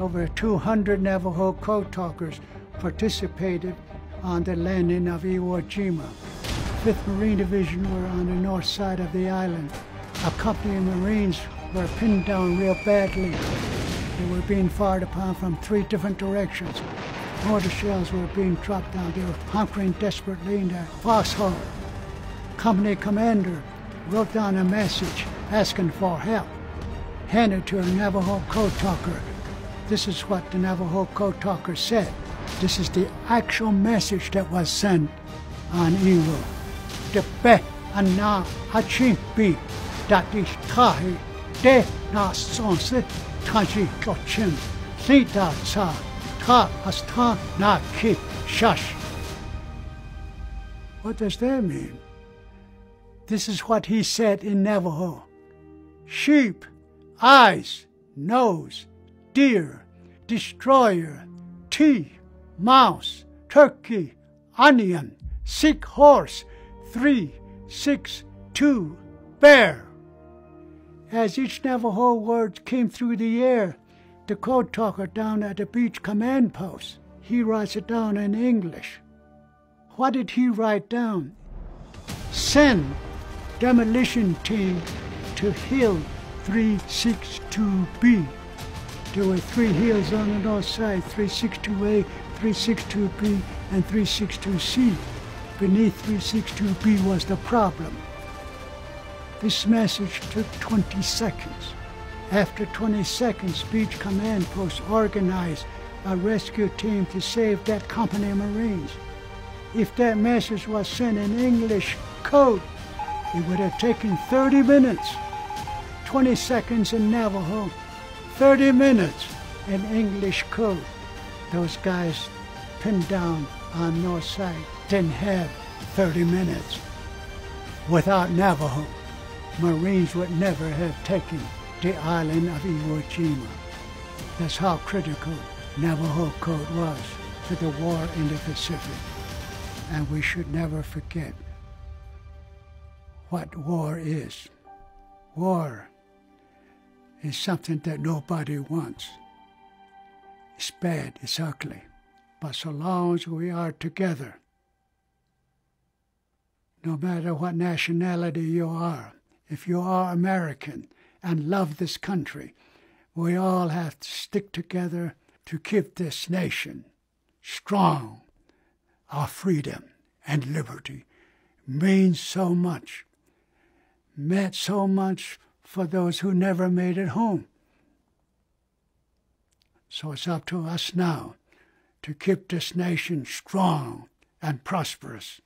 over 200 Navajo code talkers participated on the landing of Iwo Jima. 5th Marine Division were on the north side of the island. A company of Marines were pinned down real badly. They were being fired upon from three different directions. Mortar shells were being dropped down. They were hunkering desperately in their foxhole. Company commander wrote down a message asking for help, handed to a Navajo code talker. This is what the Navajo code talker said. This is the actual message that was sent on Iwo. De be ana achimpi dati tahi de na sonse taji kochin sita sa ta asta na ki shash. What does that mean? This is what he said in Navajo. Sheep, eyes, nose, deer, destroyer, tea, mouse, turkey, onion, sick horse, three, six, two, bear. As each Navajo word came through the air, the code talker down at the beach command post, he writes it down in English. What did he write down? Send demolition team to Hill 362B. There were three hills on the north side 362A, 362B, and 362C. Beneath 362B was the problem. This message took 20 seconds. After 20 seconds, Beach Command Post organized a rescue team to save that company of Marines. If that message was sent in English code, it would have taken 30 minutes. 20 seconds in Navajo, 30 minutes in English code. Those guys pinned down on north side didn't have 30 minutes. Without Navajo, Marines would never have taken the island of Iwo Jima. That's how critical Navajo code was to the war in the Pacific. And we should never forget what war is. War is something that nobody wants. It's bad, it's ugly. But so long as we are together, no matter what nationality you are, if you are American and love this country, we all have to stick together to keep this nation strong. Our freedom and liberty means so much, meant so much for those who never made it home. So it's up to us now to keep this nation strong and prosperous.